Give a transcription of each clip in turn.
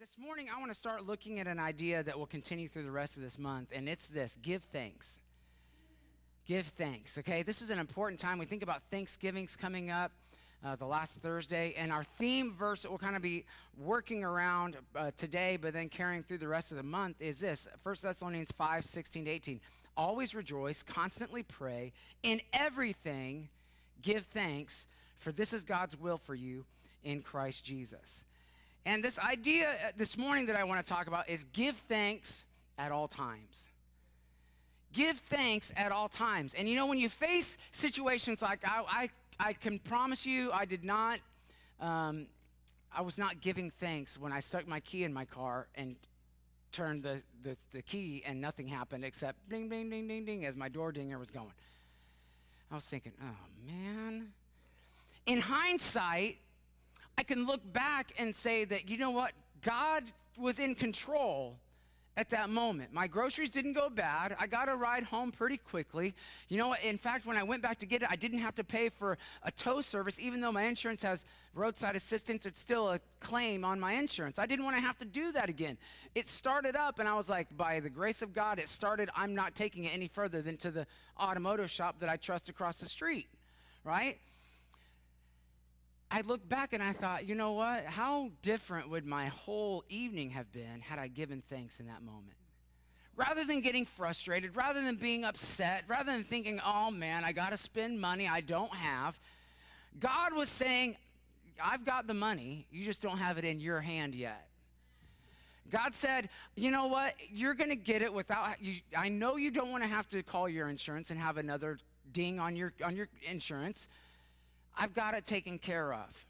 this morning I want to start looking at an idea that will continue through the rest of this month, and it's this give thanks. Give thanks, okay? This is an important time. We think about Thanksgiving's coming up. Uh, the last Thursday, and our theme verse that we'll kind of be working around uh, today, but then carrying through the rest of the month is this 1 Thessalonians 5 16 to 18. Always rejoice, constantly pray, in everything give thanks, for this is God's will for you in Christ Jesus. And this idea uh, this morning that I want to talk about is give thanks at all times. Give thanks at all times. And you know, when you face situations like I, I, I can promise you, I did not, um, I was not giving thanks when I stuck my key in my car and turned the, the, the key and nothing happened except ding, ding, ding, ding, ding as my door dinger was going. I was thinking, oh man. In hindsight, I can look back and say that, you know what? God was in control at that moment. My groceries didn't go bad. I got a ride home pretty quickly. You know what? In fact, when I went back to get it, I didn't have to pay for a tow service. Even though my insurance has roadside assistance, it's still a claim on my insurance. I didn't want to have to do that again. It started up, and I was like, by the grace of God, it started. I'm not taking it any further than to the automotive shop that I trust across the street, right? I looked back and I thought, you know what? How different would my whole evening have been had I given thanks in that moment? Rather than getting frustrated, rather than being upset, rather than thinking, oh man, I got to spend money I don't have, God was saying, I've got the money, you just don't have it in your hand yet. God said, you know what? You're going to get it without, you, I know you don't want to have to call your insurance and have another ding on your, on your insurance. I've got it taken care of.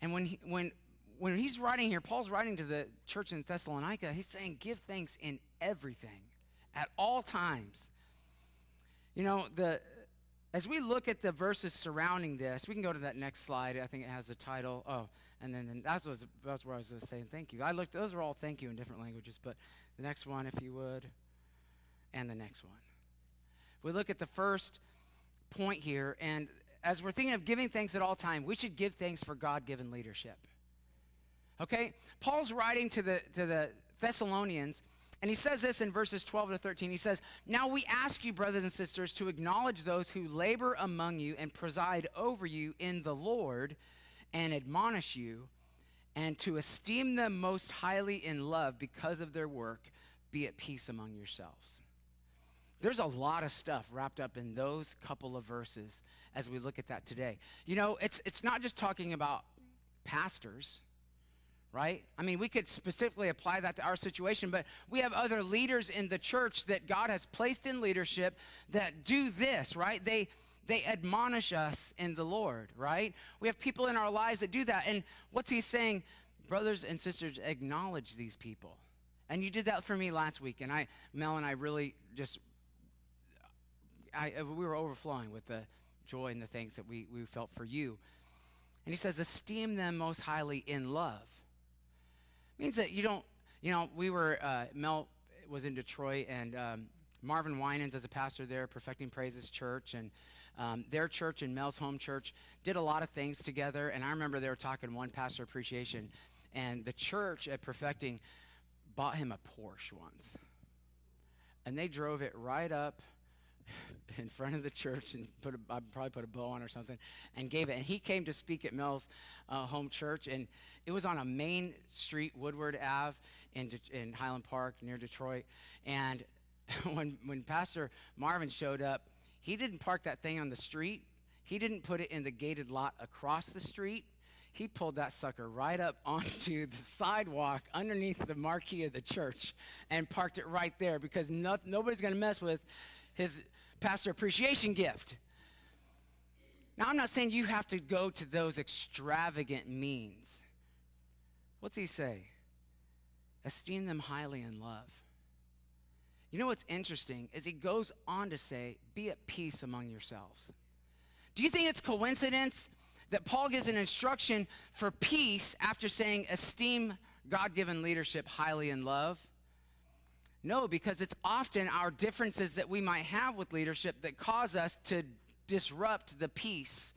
And when, he, when, when he's writing here, Paul's writing to the church in Thessalonica, he's saying, give thanks in everything, at all times. You know, the, as we look at the verses surrounding this, we can go to that next slide. I think it has the title. Oh, and then, that was that's where I was going to say thank you. I looked; those are all thank you in different languages. But the next one, if you would, and the next one. We look at the first point here, and as we're thinking of giving thanks at all time, we should give thanks for God-given leadership. Okay? Paul's writing to the, to the Thessalonians, and he says this in verses 12 to 13. He says, Now we ask you, brothers and sisters, to acknowledge those who labor among you and preside over you in the Lord and admonish you, and to esteem them most highly in love because of their work. Be at peace among yourselves. There's a lot of stuff wrapped up in those couple of verses as we look at that today. You know, it's, it's not just talking about pastors, right? I mean, we could specifically apply that to our situation, but we have other leaders in the church that God has placed in leadership that do this, right? They, they admonish us in the Lord, right? We have people in our lives that do that. And what's he saying? Brothers and sisters, acknowledge these people. And you did that for me last week. And I, Mel and I really just I, uh, we were overflowing with the joy and the thanks that we, we felt for you. And he says, esteem them most highly in love. It means that you don't, you know, we were, uh, Mel was in Detroit and um, Marvin Winans as a pastor there, Perfecting Praises Church, and um, their church and Mel's home church did a lot of things together. And I remember they were talking one pastor appreciation, and the church at Perfecting bought him a Porsche once. And they drove it right up in front of the church and put a, I probably put a bow on or something and gave it. And he came to speak at Mel's uh, home church, and it was on a main street, Woodward Ave, in, De- in Highland Park near Detroit. And when when Pastor Marvin showed up, he didn't park that thing on the street. He didn't put it in the gated lot across the street. He pulled that sucker right up onto the sidewalk underneath the marquee of the church and parked it right there because no, nobody's going to mess with his pastor appreciation gift. Now, I'm not saying you have to go to those extravagant means. What's he say? Esteem them highly in love. You know what's interesting is he goes on to say, be at peace among yourselves. Do you think it's coincidence that Paul gives an instruction for peace after saying, esteem God given leadership highly in love? No, because it's often our differences that we might have with leadership that cause us to disrupt the peace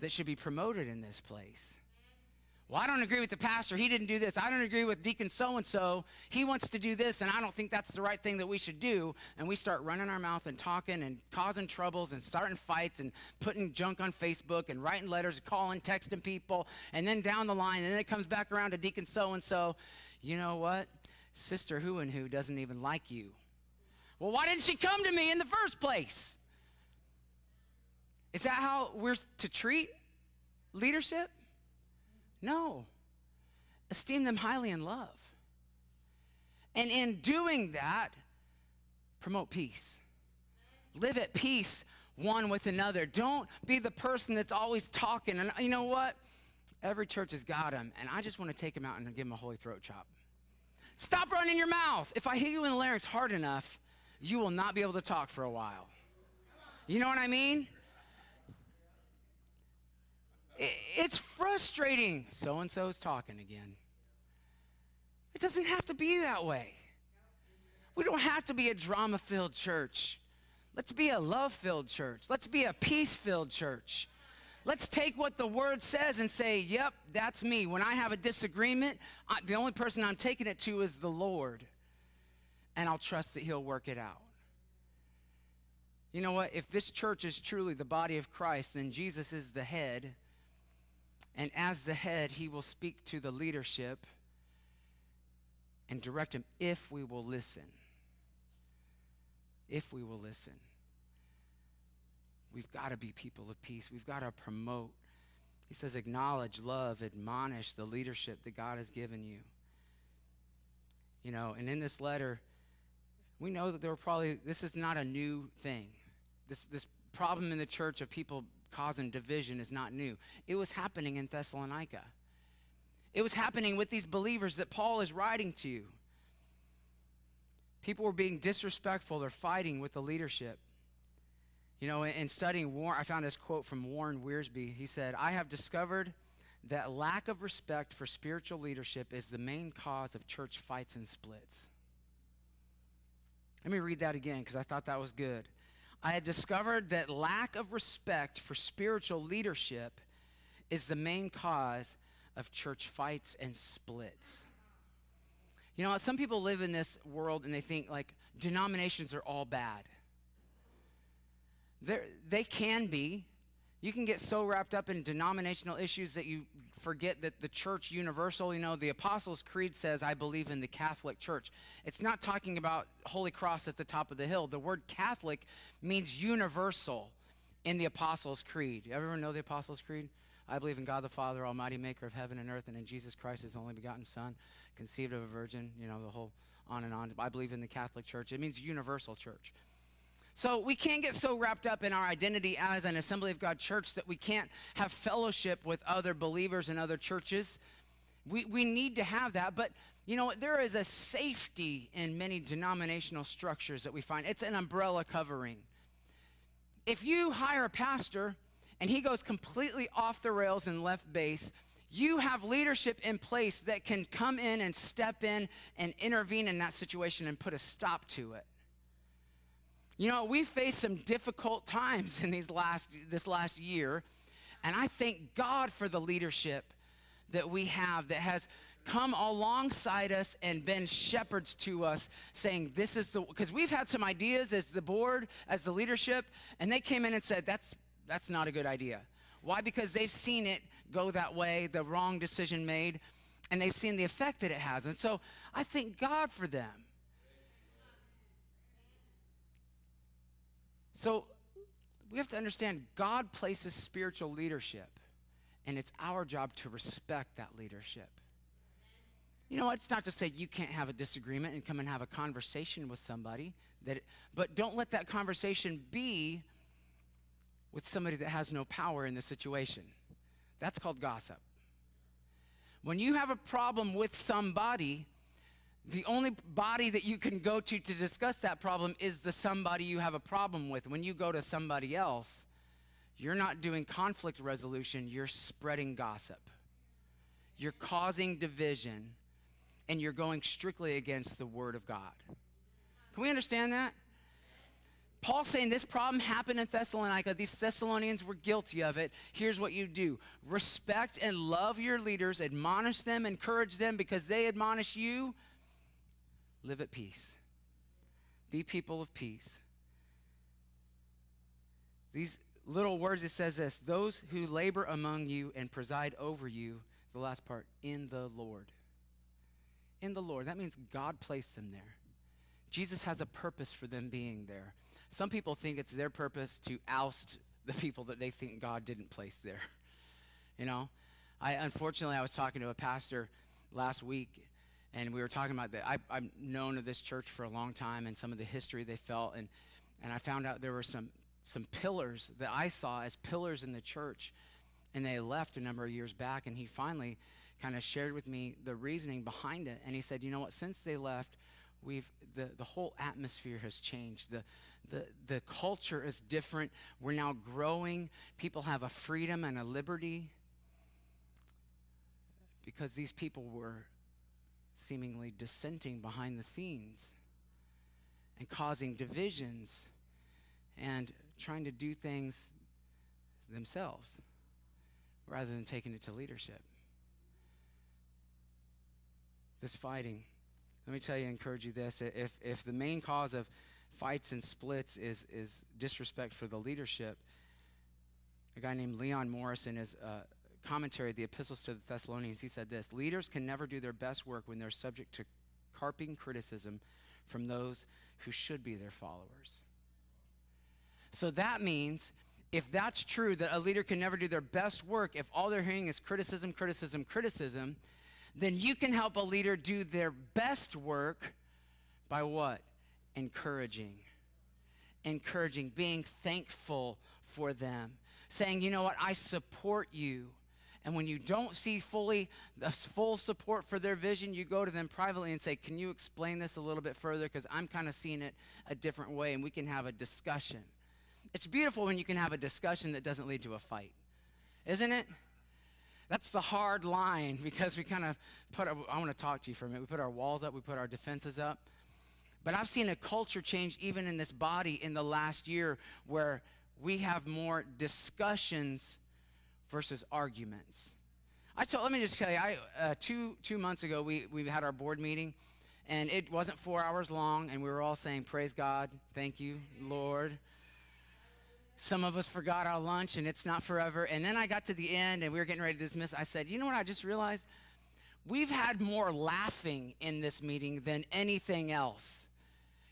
that should be promoted in this place. Well, I don't agree with the pastor. He didn't do this. I don't agree with Deacon so and so. He wants to do this, and I don't think that's the right thing that we should do. And we start running our mouth and talking and causing troubles and starting fights and putting junk on Facebook and writing letters, and calling, texting people. And then down the line, and then it comes back around to Deacon so and so. You know what? Sister who and who doesn't even like you. Well, why didn't she come to me in the first place? Is that how we're to treat leadership? No. Esteem them highly in love. And in doing that, promote peace. Live at peace one with another. Don't be the person that's always talking. And you know what? Every church has got them, and I just want to take them out and give them a holy throat chop. Stop running your mouth. If I hit you in the larynx hard enough, you will not be able to talk for a while. You know what I mean? It's frustrating. So and so is talking again. It doesn't have to be that way. We don't have to be a drama filled church. Let's be a love filled church. Let's be a peace filled church. Let's take what the word says and say, yep, that's me. When I have a disagreement, I, the only person I'm taking it to is the Lord. And I'll trust that He'll work it out. You know what? If this church is truly the body of Christ, then Jesus is the head and as the head, he will speak to the leadership and direct them if we will listen. If we will listen. We've got to be people of peace. We've got to promote. He says, acknowledge, love, admonish the leadership that God has given you. You know, and in this letter, we know that there were probably, this is not a new thing. This, this problem in the church of people causing division is not new. It was happening in Thessalonica. It was happening with these believers that Paul is writing to. People were being disrespectful. They're fighting with the leadership. You know, in studying Warren, I found this quote from Warren Wiersbe. He said, I have discovered that lack of respect for spiritual leadership is the main cause of church fights and splits. Let me read that again because I thought that was good. I had discovered that lack of respect for spiritual leadership is the main cause of church fights and splits. You know, some people live in this world and they think like denominations are all bad. They're, they can be. You can get so wrapped up in denominational issues that you forget that the church universal, you know, the Apostles' Creed says, I believe in the Catholic Church. It's not talking about Holy Cross at the top of the hill. The word Catholic means universal in the Apostles' Creed. Everyone know the Apostles' Creed? I believe in God the Father, Almighty Maker of heaven and earth, and in Jesus Christ, His only begotten Son, conceived of a virgin, you know, the whole on and on. I believe in the Catholic Church. It means universal church. So we can't get so wrapped up in our identity as an Assembly of God church that we can't have fellowship with other believers in other churches. We, we need to have that, but you know, there is a safety in many denominational structures that we find. It's an umbrella covering. If you hire a pastor and he goes completely off the rails and left base, you have leadership in place that can come in and step in and intervene in that situation and put a stop to it. You know, we faced some difficult times in these last, this last year, and I thank God for the leadership that we have that has come alongside us and been shepherds to us saying this is the because we've had some ideas as the board as the leadership and they came in and said that's that's not a good idea. Why? Because they've seen it go that way the wrong decision made and they've seen the effect that it has and so i thank god for them So we have to understand God places spiritual leadership, and it's our job to respect that leadership. You know, it's not to say you can't have a disagreement and come and have a conversation with somebody, that, but don't let that conversation be with somebody that has no power in the situation. That's called gossip. When you have a problem with somebody, the only body that you can go to to discuss that problem is the somebody you have a problem with. When you go to somebody else, you're not doing conflict resolution, you're spreading gossip. You're causing division, and you're going strictly against the Word of God. Can we understand that? Paul saying this problem happened in Thessalonica. These Thessalonians were guilty of it. Here's what you do respect and love your leaders, admonish them, encourage them because they admonish you. Live at peace. Be people of peace. These little words, it says this those who labor among you and preside over you, the last part, in the Lord. In the Lord. That means God placed them there. Jesus has a purpose for them being there. Some people think it's their purpose to oust the people that they think God didn't place there. You know, I unfortunately I was talking to a pastor last week, and we were talking about that. I've known of this church for a long time and some of the history they felt, and and I found out there were some some pillars that I saw as pillars in the church, and they left a number of years back. And he finally kind of shared with me the reasoning behind it, and he said, you know what? Since they left, we've the, the whole atmosphere has changed the, the the culture is different we're now growing people have a freedom and a liberty because these people were seemingly dissenting behind the scenes and causing divisions and trying to do things themselves rather than taking it to leadership this fighting let me tell you, encourage you this. If, if the main cause of fights and splits is, is disrespect for the leadership, a guy named Leon Morrison is. uh, commentary, of The Epistles to the Thessalonians, he said this Leaders can never do their best work when they're subject to carping criticism from those who should be their followers. So that means if that's true, that a leader can never do their best work if all they're hearing is criticism, criticism, criticism, then you can help a leader do their best work by what? Encouraging. Encouraging, being thankful for them, saying, you know what, I support you. And when you don't see fully the full support for their vision, you go to them privately and say, Can you explain this a little bit further? Because I'm kind of seeing it a different way, and we can have a discussion. It's beautiful when you can have a discussion that doesn't lead to a fight, isn't it? That's the hard line because we kind of put, our, I want to talk to you for a minute. We put our walls up, we put our defenses up. But I've seen a culture change even in this body in the last year where we have more discussions versus arguments. I told, let me just tell you, I, uh, two, two months ago, we, we had our board meeting, and it wasn't four hours long, and we were all saying, Praise God, thank you, Lord. Some of us forgot our lunch and it's not forever. And then I got to the end and we were getting ready to dismiss. I said, You know what I just realized? We've had more laughing in this meeting than anything else.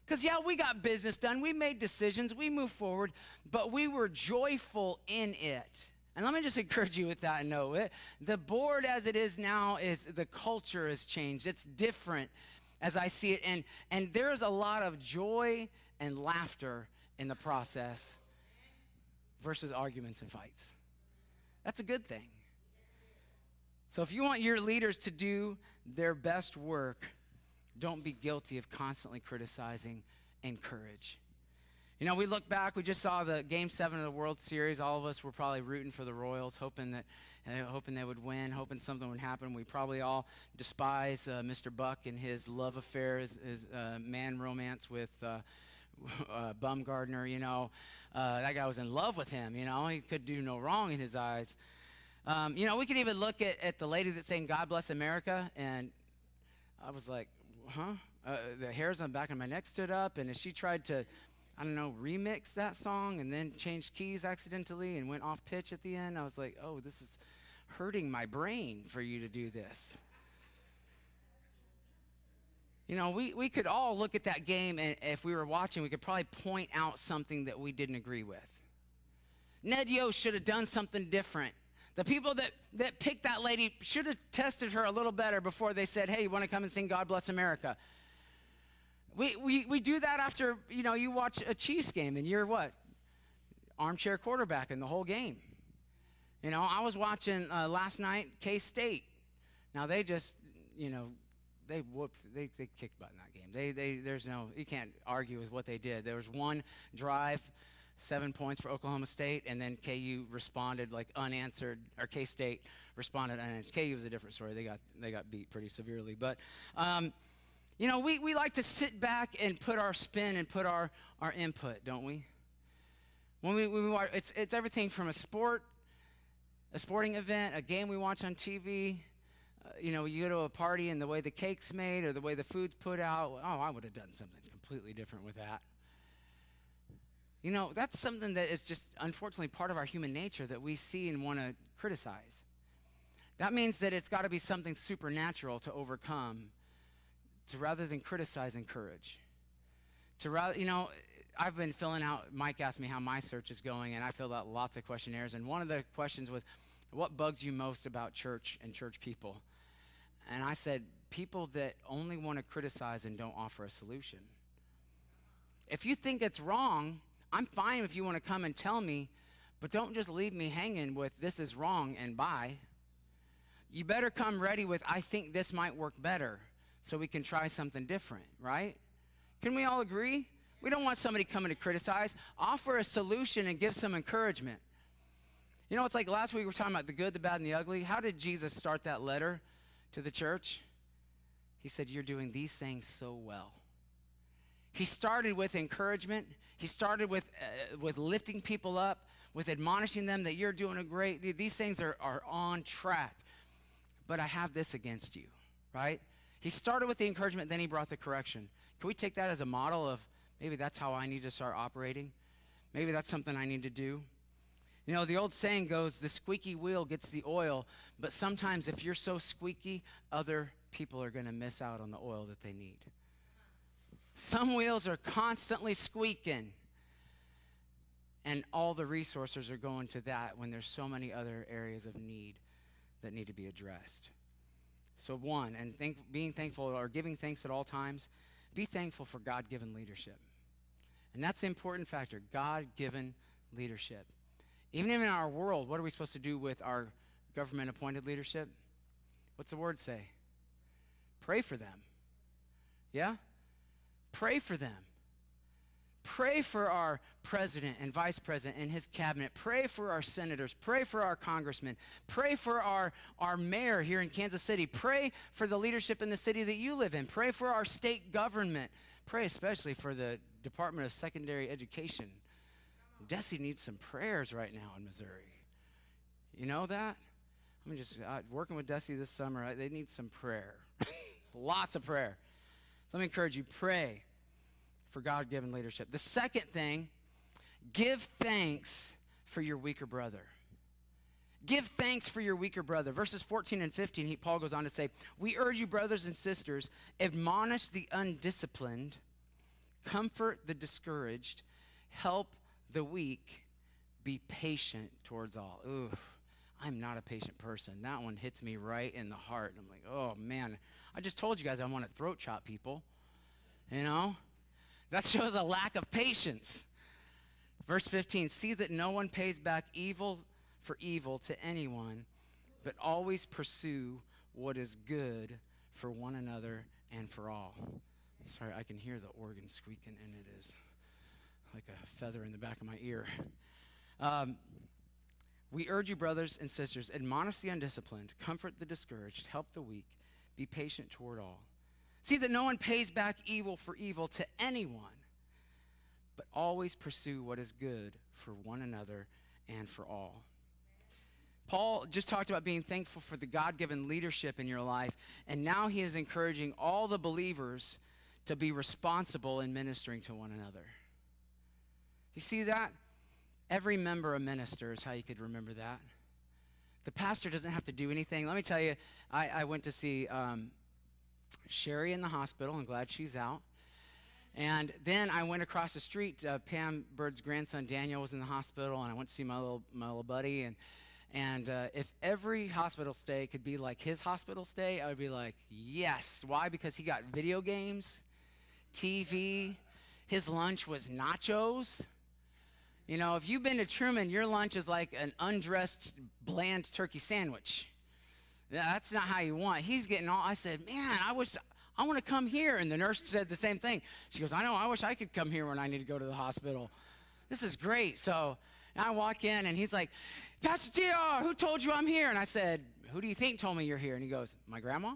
Because, yeah, we got business done, we made decisions, we moved forward, but we were joyful in it. And let me just encourage you with that note. It, the board as it is now is the culture has changed. It's different as I see it. And, and there's a lot of joy and laughter in the process versus arguments and fights. That's a good thing. So if you want your leaders to do their best work, don't be guilty of constantly criticizing, encourage. You know, we look back, we just saw the game seven of the World Series. All of us were probably rooting for the Royals, hoping that, uh, hoping they would win, hoping something would happen. We probably all despise uh, Mr. Buck and his love affair, his, his uh, man romance with uh, uh, Bumgarner, you know. Uh, that guy was in love with him, you know. He could do no wrong in his eyes. Um, you know, we could even look at, at the lady that's saying, God bless America. And I was like, huh? Uh, the hairs on the back of my neck stood up. And as she tried to, I don't know, remix that song and then changed keys accidentally and went off pitch at the end, I was like, oh, this is hurting my brain for you to do this. You know, we, we could all look at that game, and if we were watching, we could probably point out something that we didn't agree with. Ned Yost should have done something different. The people that, that picked that lady should have tested her a little better before they said, hey, you want to come and sing God Bless America? We, we, we do that after, you know, you watch a Chiefs game and you're what? Armchair quarterback in the whole game. You know, I was watching uh, last night K-State. Now they just, you know, they whooped, they, they kicked butt in that game. They, they, there's no, you can't argue with what they did. There was one drive, seven points for Oklahoma State, and then KU responded like unanswered, or K State responded unanswered. KU was a different story. They got, they got beat pretty severely. But, um, You know, we, we like to sit back and put our spin and put our, our input, don't we? When we, when we watch, it's, it's everything from a sport, a sporting event, a game we watch on TV. Uh, you know, you go to a party and the way the cake's made or the way the food's put out. Oh, I would have done something completely different with that. You know, that's something that is just unfortunately part of our human nature that we see and want to criticize. That means that it's got to be something supernatural to overcome, to rather than criticize, encourage. To rather, you know, I've been filling out, Mike asked me how my search is going, and I filled out lots of questionnaires. And one of the questions was, What bugs you most about church and church people? And I said, People that only want to criticize and don't offer a solution. If you think it's wrong, I'm fine if you want to come and tell me, but don't just leave me hanging with this is wrong and bye. You better come ready with, I think this might work better so we can try something different, right? Can we all agree? We don't want somebody coming to criticize. Offer a solution and give some encouragement. You know, it's like last week we were talking about the good, the bad, and the ugly. How did Jesus start that letter to the church? He said, You're doing these things so well. He started with encouragement. He started with, uh, with lifting people up, with admonishing them that you're doing a great, these things are, are on track but I have this against you, right? He started with the encouragement, then he brought the correction. Can we take that as a model of maybe that's how I need to start operating? Maybe that's something I need to do. You know, the old saying goes, the squeaky wheel gets the oil, but sometimes if you're so squeaky, other people are going to miss out on the oil that they need. Some wheels are constantly squeaking, and all the resources are going to that when there's so many other areas of need that need to be addressed. So, one, and think, being thankful or giving thanks at all times, be thankful for God given leadership. And that's the important factor God given leadership. Even in our world, what are we supposed to do with our government appointed leadership? What's the word say? Pray for them. Yeah? Pray for them. Pray for our president and vice president and his cabinet. Pray for our senators. Pray for our congressmen. Pray for our, our mayor here in Kansas City. Pray for the leadership in the city that you live in. Pray for our state government. Pray especially for the Department of Secondary Education. DESE needs some prayers right now in Missouri. You know that? I'm just uh, working with DESE this summer. I, they need some prayer. Lots of prayer. So let me encourage you pray for God given leadership. The second thing, give thanks for your weaker brother. Give thanks for your weaker brother. Verses 14 and 15, he, Paul goes on to say, We urge you, brothers and sisters, admonish the undisciplined, comfort the discouraged, help the weak, be patient towards all. Ooh, I'm not a patient person. That one hits me right in the heart. I'm like, oh man, I just told you guys I want to throat chop people. You know? That shows a lack of patience. Verse 15 See that no one pays back evil for evil to anyone, but always pursue what is good for one another and for all. Sorry, I can hear the organ squeaking, and it is like a feather in the back of my ear. Um, we urge you, brothers and sisters, admonish the undisciplined, comfort the discouraged, help the weak, be patient toward all. See that no one pays back evil for evil to anyone, but always pursue what is good for one another and for all. Paul just talked about being thankful for the God given leadership in your life, and now he is encouraging all the believers to be responsible in ministering to one another. You see that? Every member a minister is how you could remember that. The pastor doesn't have to do anything. Let me tell you, I, I went to see um, Sherry in the hospital. I'm glad she's out. And then I went across the street. Uh, Pam Bird's grandson Daniel was in the hospital, and I went to see my little my little buddy. And and uh, if every hospital stay could be like his hospital stay, I would be like, yes. Why? Because he got video games, TV. His lunch was nachos. You know, if you've been to Truman, your lunch is like an undressed, bland turkey sandwich. That's not how you want. He's getting all, I said, man, I wish, I want to come here. And the nurse said the same thing. She goes, I know, I wish I could come here when I need to go to the hospital. This is great. So I walk in and he's like, Pastor TR, who told you I'm here? And I said, who do you think told me you're here? And he goes, my grandma?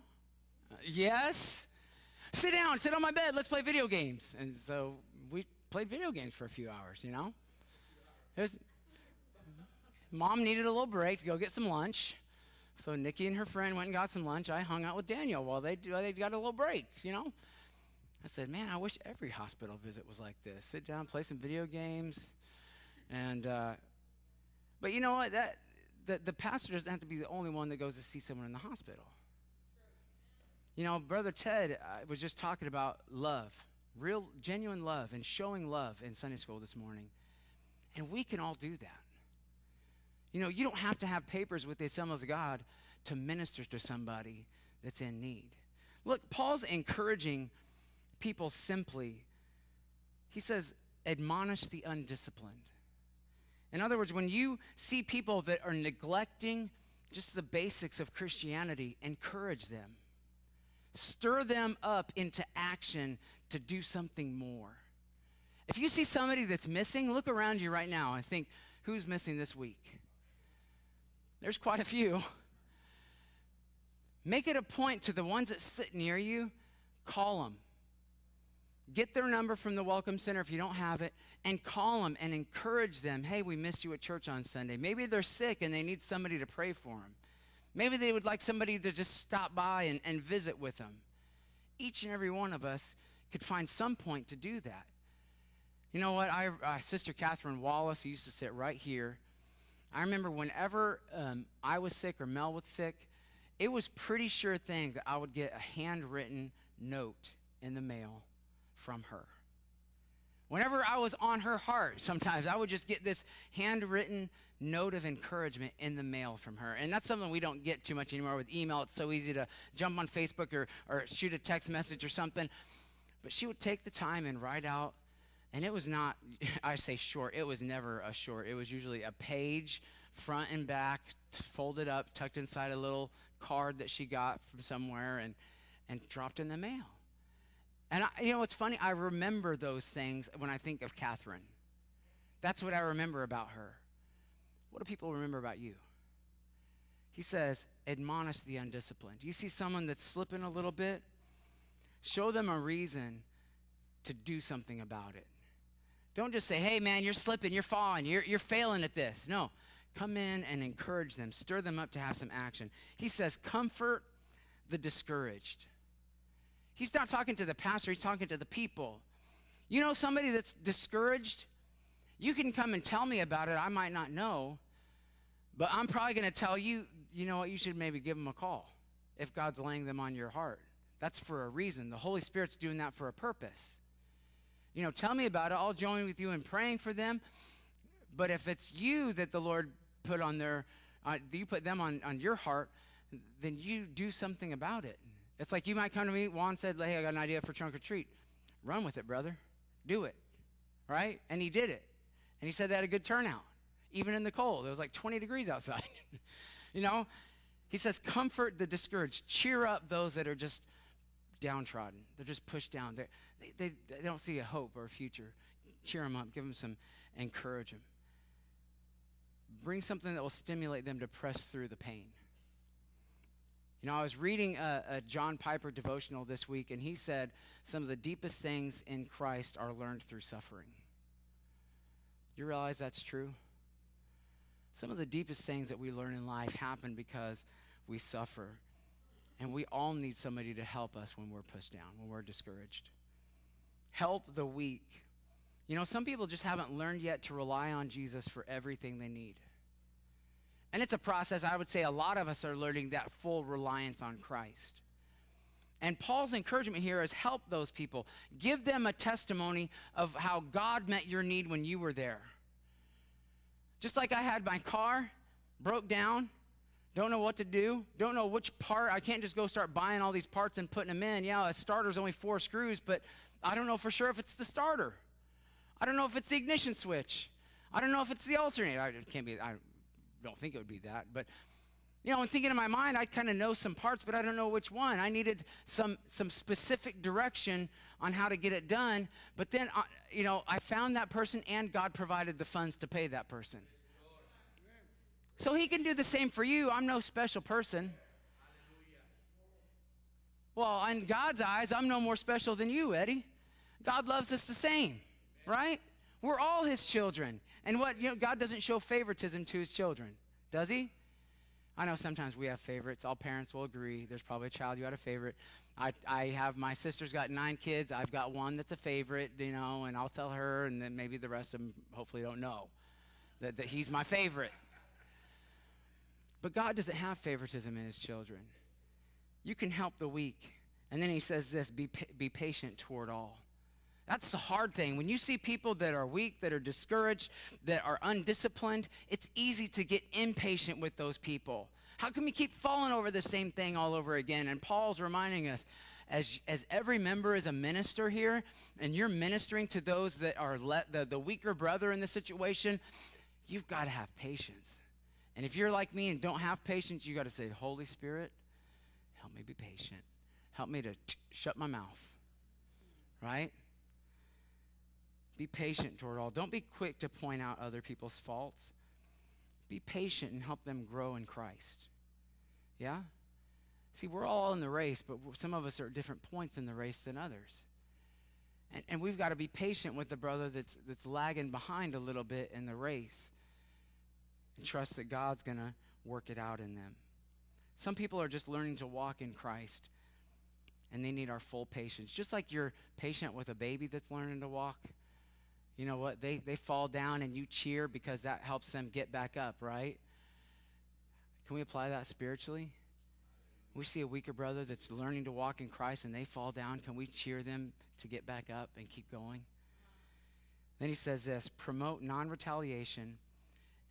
Uh, yes. sit down, sit on my bed, let's play video games. And so we played video games for a few hours, you know? Was, mom needed a little break to go get some lunch. So Nikki and her friend went and got some lunch. I hung out with Daniel while they, they got a little break, you know? I said, man, I wish every hospital visit was like this. Sit down, play some video games. And, uh, but you know what? That, the, the pastor doesn't have to be the only one that goes to see someone in the hospital. You know, Brother Ted uh, was just talking about love, real, genuine love, and showing love in Sunday school this morning. And we can all do that. You know, you don't have to have papers with the Assemblies of God to minister to somebody that's in need. Look, Paul's encouraging people simply. He says, admonish the undisciplined. In other words, when you see people that are neglecting just the basics of Christianity, encourage them. Stir them up into action to do something more. If you see somebody that's missing, look around you right now and think, who's missing this week? There's quite a few. Make it a point to the ones that sit near you, call them. Get their number from the Welcome Center if you don't have it, and call them and encourage them. Hey, we missed you at church on Sunday. Maybe they're sick and they need somebody to pray for them. Maybe they would like somebody to just stop by and, and visit with them. Each and every one of us could find some point to do that. You know what? I, uh, Sister Catherine Wallace, used to sit right here, I remember whenever um, I was sick or Mel was sick, it was pretty sure thing that I would get a handwritten note in the mail from her. Whenever I was on her heart, sometimes I would just get this handwritten note of encouragement in the mail from her. And that's something we don't get too much anymore with email. It's so easy to jump on Facebook or, or shoot a text message or something. But she would take the time and write out, and it was not, I say short, it was never a short. It was usually a page, front and back, folded up, tucked inside a little card that she got from somewhere and, and dropped in the mail. And I, you know what's funny? I remember those things when I think of Catherine. That's what I remember about her. What do people remember about you? He says, admonish the undisciplined. You see someone that's slipping a little bit, show them a reason to do something about it. Don't just say, hey, man, you're slipping, you're falling, you're, you're failing at this. No, come in and encourage them, stir them up to have some action. He says, comfort the discouraged. He's not talking to the pastor, he's talking to the people. You know, somebody that's discouraged, you can come and tell me about it. I might not know, but I'm probably going to tell you, you know what, you should maybe give them a call if God's laying them on your heart. That's for a reason. The Holy Spirit's doing that for a purpose. You know, tell me about it. I'll join with you in praying for them. But if it's you that the Lord put on their, uh, you put them on, on your heart, then you do something about it. It's like you might come to me, Juan said, hey, I got an idea for trunk or treat. Run with it, brother. Do it. Right? And he did it. And he said they had a good turnout, even in the cold. It was like 20 degrees outside. you know? He says, comfort the discouraged, cheer up those that are just downtrodden. They're just pushed down. They're, they, they, they don't see a hope or a future. Cheer them up, give them some encourage them. Bring something that will stimulate them to press through the pain. You know, I was reading a, a, John Piper devotional this week, and he said some of the deepest things in Christ are learned through suffering. You realize that's true? Some of the deepest things that we learn in life happen because we suffer. And we all need somebody to help us when we're pushed down, when we're discouraged. Help the weak. You know, some people just haven't learned yet to rely on Jesus for everything they need. And it's a process, I would say a lot of us are learning that full reliance on Christ. And Paul's encouragement here is help those people. Give them a testimony of how God met your need when you were there. Just like I had my car broke down, don't know what to do, don't know which part. I can't just go start buying all these parts and putting them in. Yeah, a starter's only four screws, but I don't know for sure if it's the starter. I don't know if it's the ignition switch. I don't know if it's the alternator. It can't be. I, don't think it would be that. But, you know, I'm thinking in my mind, I kind of know some parts, but I don't know which one. I needed some, some specific direction on how to get it done. But then, uh, you know, I found that person and God provided the funds to pay that person. So he can do the same for you. I'm no special person. Well, in God's eyes, I'm no more special than you, Eddie. God loves us the same, right? We're all his children. And what, you know, God doesn't show favoritism to his children, does he? I know sometimes we have favorites. All parents will agree. There's probably a child you had a favorite. I, I have my sister's got nine kids. I've got one that's a favorite, you know, and I'll tell her, and then maybe the rest of them hopefully don't know that, that he's my favorite. But God doesn't have favoritism in his children. You can help the weak. And then he says this be, be patient toward all. That's the hard thing. When you see people that are weak, that are discouraged, that are undisciplined, it's easy to get impatient with those people. How can we keep falling over the same thing all over again? And Paul's reminding us as, as every member is a minister here, and you're ministering to those that are le- the, the weaker brother in the situation, you've got to have patience. And if you're like me and don't have patience, you got to say, Holy Spirit, help me be patient. Help me to t- shut my mouth. Right? Be patient toward all. Don't be quick to point out other people's faults. Be patient and help them grow in Christ. Yeah? See, we're all in the race, but some of us are at different points in the race than others. And, and we've got to be patient with the brother that's, that's lagging behind a little bit in the race and trust that God's going to work it out in them. Some people are just learning to walk in Christ and they need our full patience. Just like you're patient with a baby that's learning to walk you know what? They, they fall down and you cheer because that helps them get back up, right? Can we apply that spiritually? We see a weaker brother that's learning to walk in Christ and they fall down. Can we cheer them to get back up and keep going? Then he says this promote non retaliation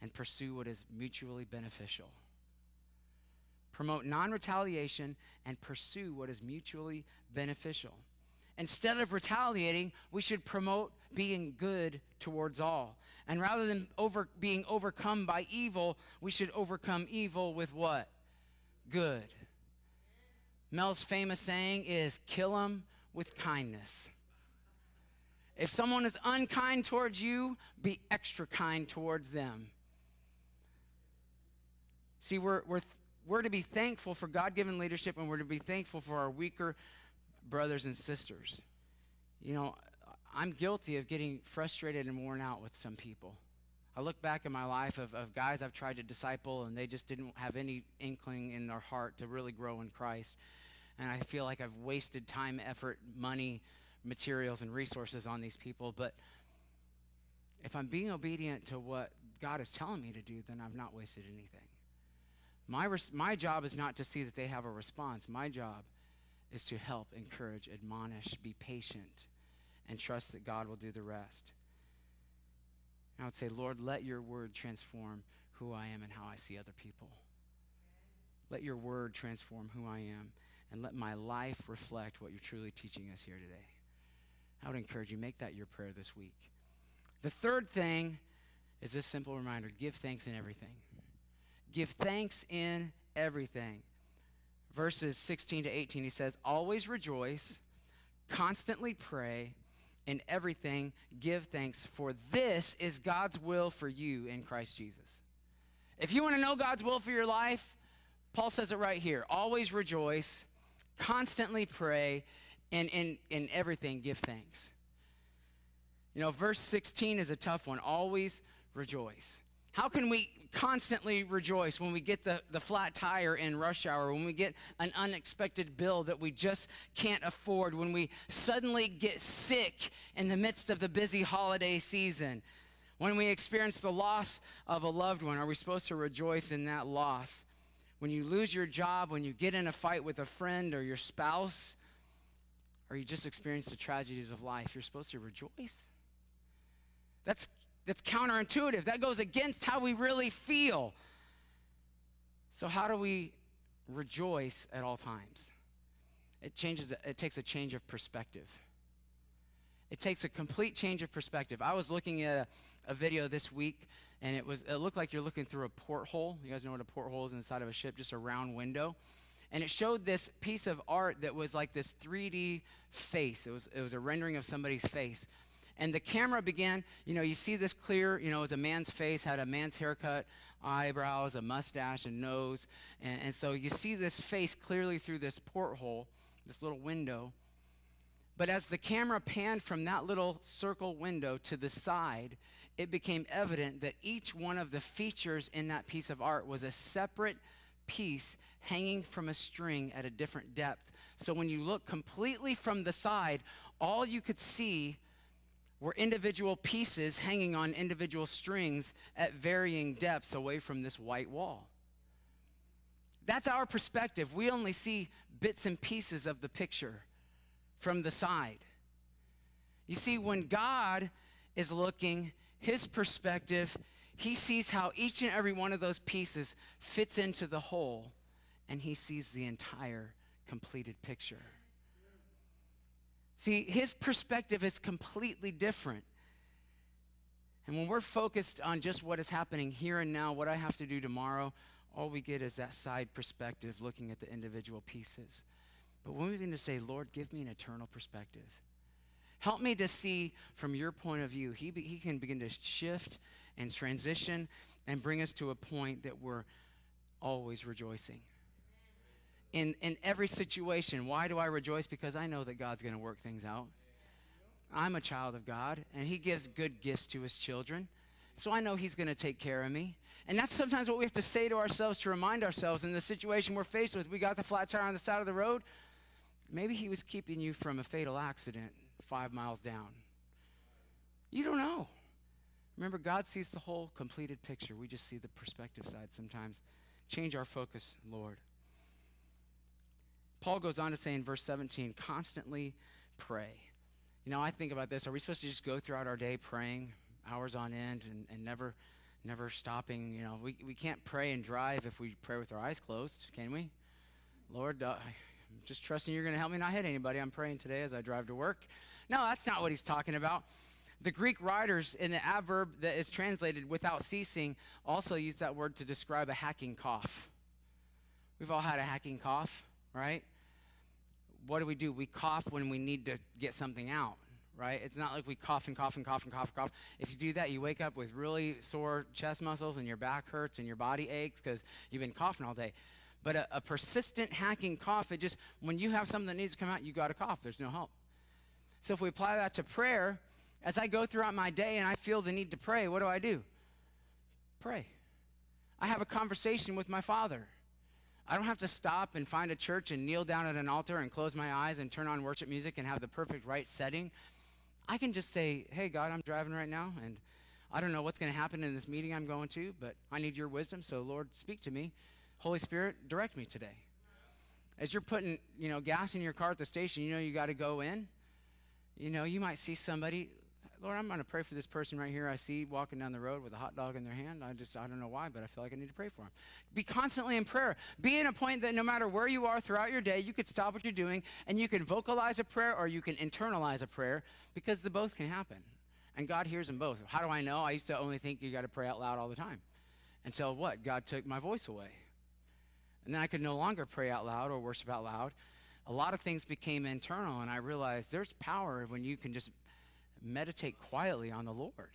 and pursue what is mutually beneficial. Promote non retaliation and pursue what is mutually beneficial. Instead of retaliating, we should promote being good towards all. And rather than over, being overcome by evil, we should overcome evil with what? Good. Mel's famous saying is kill them with kindness. If someone is unkind towards you, be extra kind towards them. See, we're, we're, we're to be thankful for God given leadership and we're to be thankful for our weaker brothers and sisters. You know, I'm guilty of getting frustrated and worn out with some people. I look back in my life of, of guys I've tried to disciple and they just didn't have any inkling in their heart to really grow in Christ. And I feel like I've wasted time, effort, money, materials, and resources on these people. But if I'm being obedient to what God is telling me to do, then I've not wasted anything. My, res- my job is not to see that they have a response. My job is to help, encourage, admonish, be patient, and trust that God will do the rest. I would say, Lord, let your word transform who I am and how I see other people. Let your word transform who I am, and let my life reflect what you're truly teaching us here today. I would encourage you, make that your prayer this week. The third thing is this simple reminder give thanks in everything. Give thanks in everything verses 16 to 18, he says, Always rejoice, constantly pray, in everything give thanks, for this is God's will for you in Christ Jesus. If you want to know God's will for your life, Paul says it right here always rejoice, constantly pray, and in, in everything give thanks. You know, verse 16 is a tough one. Always rejoice. How can we constantly rejoice when we get the, the flat tire in rush hour, when we get an unexpected bill that we just can't afford, when we suddenly get sick in the midst of the busy holiday season, when we experience the loss of a loved one? Are we supposed to rejoice in that loss? When you lose your job, when you get in a fight with a friend or your spouse, or you just experience the tragedies of life, you're supposed to rejoice. That's that's counterintuitive. That goes against how we really feel. So, how do we rejoice at all times? It changes, it takes a change of perspective. It takes a complete change of perspective. I was looking at a, a video this week, and it was it looked like you're looking through a porthole. You guys know what a porthole is inside of a ship, just a round window. And it showed this piece of art that was like this 3D face. It was, it was a rendering of somebody's face and the camera began, you know, you see this clear, you know, it was a man's face, had a man's haircut, eyebrows, a mustache, a nose. And, and so you see this face clearly through this porthole. this little window. But as the camera panned from that little circle window to the side, it became evident that each one of the features in that piece of art was a separate piece hanging from a string at a different depth. So when you look completely from the side, all you could see were individual pieces hanging on individual strings at varying depths away from this white wall. That's our perspective. We only see bits and pieces of the picture from the side. You see, when God is looking, his perspective, he sees how each and every one of those pieces fits into the whole, and he sees the entire completed picture. See, his perspective is completely different. And when we're focused on just what is happening here and now, what I have to do tomorrow, all we get is that side perspective looking at the individual pieces. But when we begin to say, Lord, give me an eternal perspective, help me to see from your point of view, he, he can begin to shift and transition and bring us to a point that we're always rejoicing. In, in every situation, why do I rejoice? Because I know that God's going to work things out. I'm a child of God, and He gives good gifts to His children. So I know He's going to take care of me. And that's sometimes what we have to say to ourselves to remind ourselves in the situation we're faced with. We got the flat tire on the side of the road. Maybe He was keeping you from a fatal accident five miles down. You don't know. Remember, God sees the whole completed picture. We just see the perspective side sometimes. Change our focus, Lord. Paul goes on to say in verse 17, constantly pray. You know, I think about this. Are we supposed to just go throughout our day praying hours on end and, and never never stopping? You know, we, we can't pray and drive if we pray with our eyes closed, can we? Lord, uh, I'm just trusting you're going to help me not hit anybody. I'm praying today as I drive to work. No, that's not what he's talking about. The Greek writers in the adverb that is translated without ceasing also use that word to describe a hacking cough. We've all had a hacking cough, right? What do we do? We cough when we need to get something out, right? It's not like we cough and cough and cough and cough and cough. If you do that, you wake up with really sore chest muscles and your back hurts and your body aches because you've been coughing all day. But a, a, persistent hacking cough, it just, when you have something that needs to come out, you got to cough. There's no help. So if we apply that to prayer, as I go throughout my day and I feel the need to pray, what do I do? Pray. I have a conversation with my Father. I don't have to stop and find a church and kneel down at an altar and close my eyes and turn on worship music and have the perfect right setting. I can just say, hey, God, I'm driving right now, and I don't know what's going to happen in this meeting I'm going to, but I need your wisdom, so Lord, speak to me. Holy Spirit, direct me today. As you're putting, you know, gas in your car at the station, you know you got to go in. You know, you might see somebody, Lord, I'm going to pray for this person right here I see walking down the road with a hot dog in their hand. I just, I don't know why, but I feel like I need to pray for them. Be constantly in prayer. Be in a point that no matter where you are throughout your day, you could stop what you're doing and you can vocalize a prayer or you can internalize a prayer because the both can happen. And God hears them both. How do I know? I used to only think you got to pray out loud all the time. Until what? God took my voice away. And then I could no longer pray out loud or worship out loud. A lot of things became internal, and I realized there's power when you can just meditate quietly on the Lord.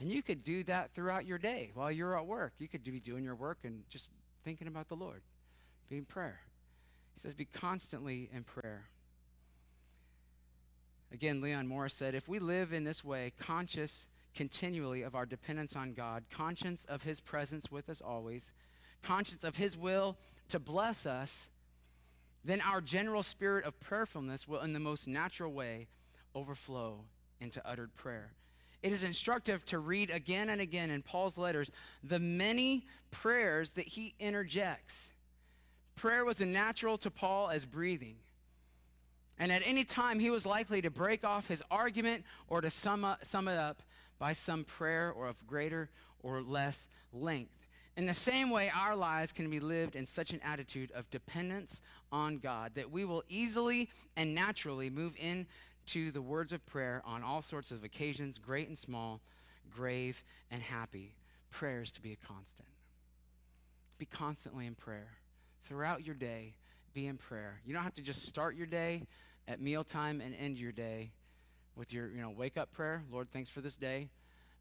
And you could do that throughout your day while you're at work. You could be doing your work and just thinking about the Lord, be in prayer. He says, be constantly in prayer. Again, Leon Morris said, if we live in this way, conscious continually of our dependence on God, conscious of His presence with us always, conscious of His will to bless us, then our general spirit of prayerfulness will, in the most natural way, overflow into uttered prayer. It is instructive to read again and again in Paul's letters the many prayers that he interjects. Prayer was as natural to Paul as breathing. And at any time, he was likely to break off his argument or to sum, up, sum it up by some prayer or of greater or less length. In the same way, our lives can be lived in such an attitude of dependence on God that we will easily and naturally move in to the words of prayer on all sorts of occasions, great and small, grave and happy. Prayers to be a constant. Be constantly in prayer. Throughout your day, be in prayer. You don't have to just start your day at mealtime and end your day with your, you know, wake up prayer. Lord, thanks for this day.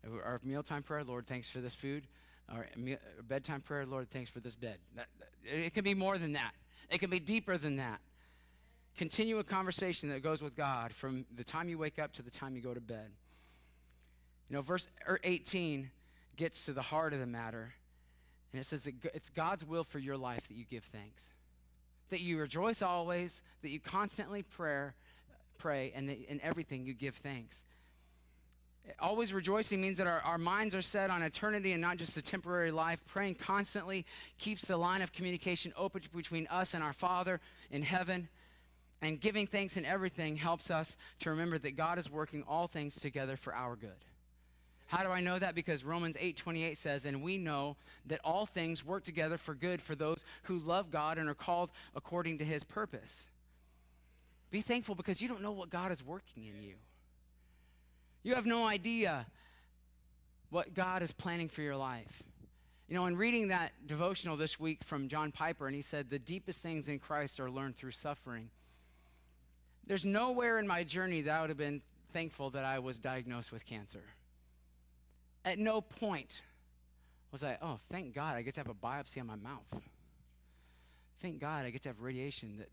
Our mealtime prayer, Lord, thanks for this food. Our bedtime prayer, Lord, thanks for this bed. It can be more than that. It can be deeper than that. Continue a conversation that goes with God from the time you wake up to the time you go to bed. You know, verse er, 18 gets to the heart of the matter, and it says that it's God's will for your life that you give thanks, that you rejoice always, that you constantly pray, pray, and that in everything you give thanks. Always rejoicing means that our, our minds are set on eternity and not just a temporary life. Praying constantly keeps the line of communication open between us and our Father in heaven. And giving thanks in everything helps us to remember that God is working all things together for our good. How do I know that? Because Romans 8:28 says, "And we know that all things work together for good for those who love God and are called according to his purpose." Be thankful because you don't know what God is working in you. You have no idea what God is planning for your life. You know, in reading that devotional this week from John Piper, and he said, The deepest things in Christ are learned through suffering. There's nowhere in my journey that I would have been thankful that I was diagnosed with cancer. At no point was I, oh, thank God I get to have a biopsy on my mouth. Thank God I get to have radiation that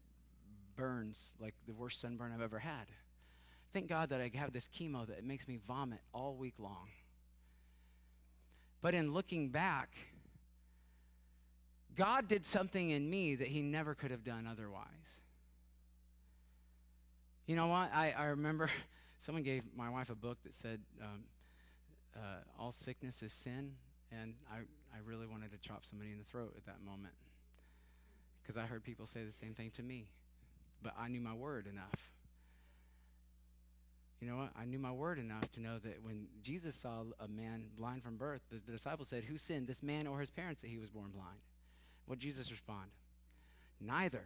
burns like the worst sunburn I've ever had. Thank God that I have this chemo that makes me vomit all week long. But in looking back, God did something in me that he never could have done otherwise. You know what? I, I remember someone gave my wife a book that said, um, uh, All sickness is sin. And I, I really wanted to chop somebody in the throat at that moment because I heard people say the same thing to me. But I knew my word enough. You know what? I knew my word enough to know that when Jesus saw a man blind from birth, the, the disciples said, Who sinned, this man or his parents, that he was born blind? What Jesus respond? Neither.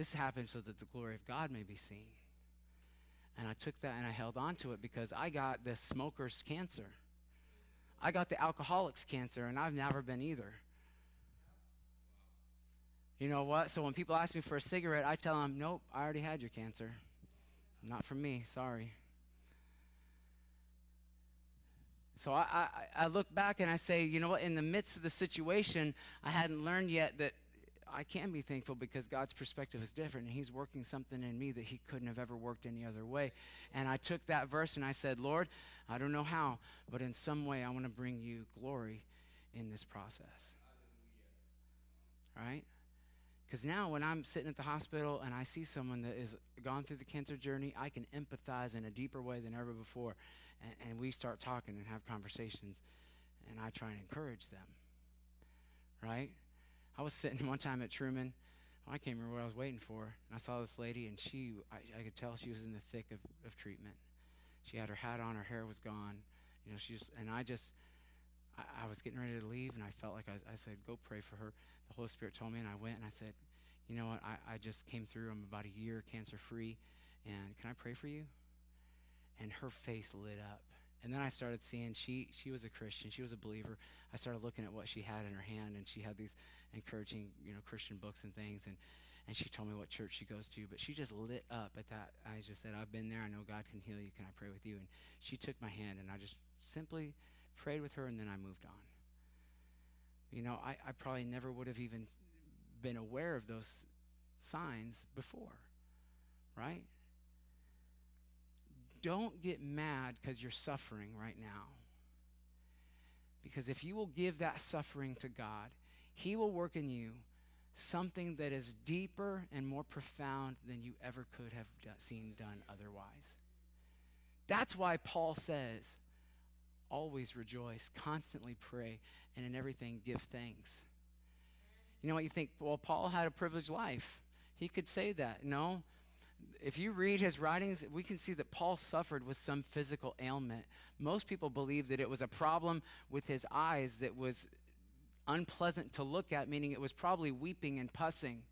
This happened so that the glory of God may be seen. And I took that and I held on to it because I got the smoker's cancer. I got the alcoholic's cancer, and I've never been either. You know what? So when people ask me for a cigarette, I tell them, nope, I already had your cancer. Not from me, sorry. So I, I, I, look back and I say, you know what? In the midst of the situation, I hadn't learned yet that I can be thankful because God's perspective is different and He's working something in me that He couldn't have ever worked any other way. And I took that verse and I said, Lord, I don't know how, but in some way I want to bring you glory in this process. Right? Because now when I'm sitting at the hospital and I see someone that has gone through the cancer journey, I can empathize in a deeper way than ever before. And, and we start talking and have conversations, and I try and encourage them. Right? I was sitting one time at Truman. I can't remember what I was waiting for. And I saw this lady, and she, I, I could tell she was in the thick of, of treatment. She had her hat on, her hair was gone. You know, she just, and I just, I, I was getting ready to leave, and I felt like I, I said, go pray for her. The Holy Spirit told me, and I went, and I said, you know what, I, I just came through. I'm about a year cancer free, and can I pray for you? And her face lit up. And then I started seeing she she was a Christian, she was a believer. I started looking at what she had in her hand, and she had these encouraging, you know, Christian books and things. And and she told me what church she goes to, but she just lit up at that. I just said, "I've been there. I know God can heal you. Can I pray with you?" And she took my hand, and I just simply prayed with her, and then I moved on. You know, I, I probably never would have even been aware of those signs before, right? Don't get mad because you're suffering right now. Because if you will give that suffering to God, He will work in you something that is deeper and more profound than you ever could have seen done otherwise. That's why Paul says, always rejoice, constantly pray, and in everything give thanks. You know what you think? Well, Paul had a privileged life. He could say that. No, if you read his writings, we can see that Paul suffered with some physical ailment. Most people believe that it was a problem with his eyes that was unpleasant to look at, meaning it was probably weeping and pussing.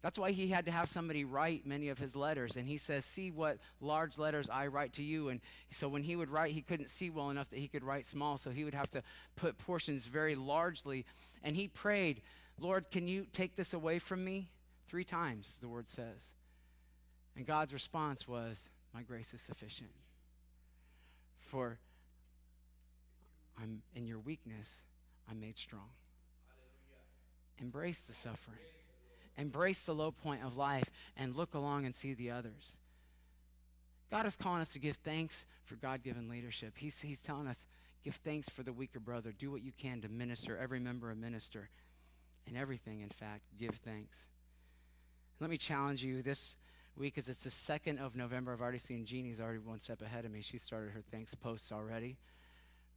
That's why he had to have somebody write many of his letters. And he says, See what large letters I write to you. And so when he would write, he couldn't see well enough that he could write small. So he would have to put portions very largely. And he prayed, Lord, can you take this away from me? Three times, the word says. And God's response was, My grace is sufficient. For I'm in your weakness, I'm made strong. Hallelujah. Embrace the suffering. embrace the low point of life, and look along and see the others. God is calling us to give thanks for God given leadership. He's, he's telling us, give thanks for the weaker brother. Do what you can to minister, every member a minister. And everything, in fact, give thanks. Let me challenge you this week, as it's the 2nd of November. I've already seen Jeannie's already one step ahead of me. She started her thanks posts already.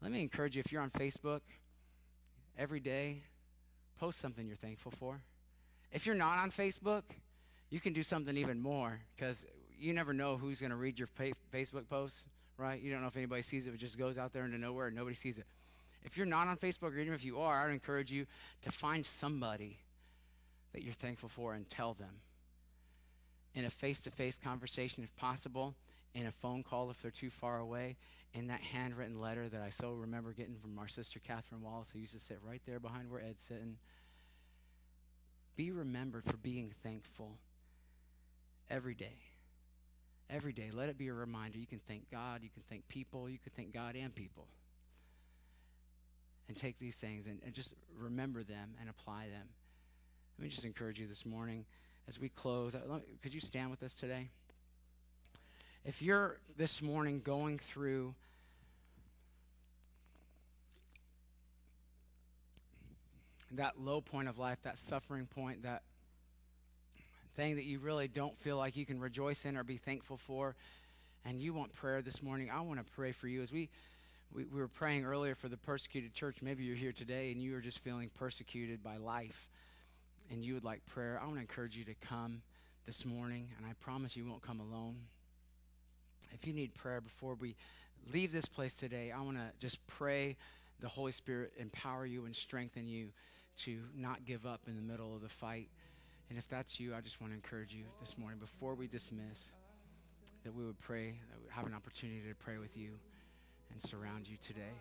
Let me encourage you if you're on Facebook every day, post something you're thankful for. If you're not on Facebook, you can do something even more because you never know who's going to read your Facebook posts, right? You don't know if anybody sees it. It just goes out there into nowhere and nobody sees it. If you're not on Facebook, or even if you are, I'd encourage you to find somebody that you're thankful for and tell them. In a face to face conversation, if possible, in a phone call if they're too far away, in that handwritten letter that I so remember getting from our sister Catherine Wallace, who used to sit right there behind where Ed's sitting. Be remembered for being thankful every day every day. Let it be a reminder. You can thank God, you can thank people, you can thank God and people. And take these things and, and just remember them and apply them. Let me just encourage you this morning as we close. Uh, could you stand with us today? If you're this morning going through that low point of life, that suffering point, that thing that you really don't feel like you can rejoice in or be thankful for, and you want prayer this morning, I want to pray for you. As we, we, we were praying earlier for the persecuted church, maybe you're here today and you are just feeling persecuted by life and you would like prayer. I want to encourage you to come this morning, and I promise you won't come alone. If you need prayer before we leave this place today, I want to just pray the Holy Spirit empower you and strengthen you to not give up in the middle of the fight. And if that's you, I just want to encourage you this morning before we dismiss that we would pray, that we have an opportunity to pray with you and surround you today.